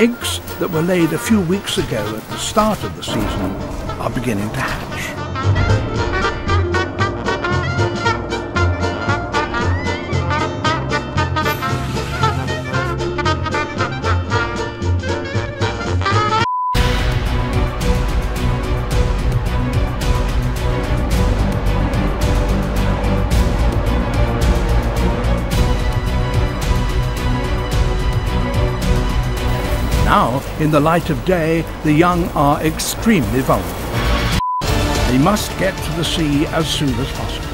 Eggs that were laid a few weeks ago at the start of the season are beginning to hatch. Now, in the light of day, the young are extremely vulnerable. They must get to the sea as soon as possible.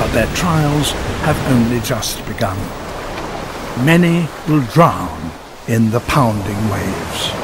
But their trials have only just begun. Many will drown in the pounding waves.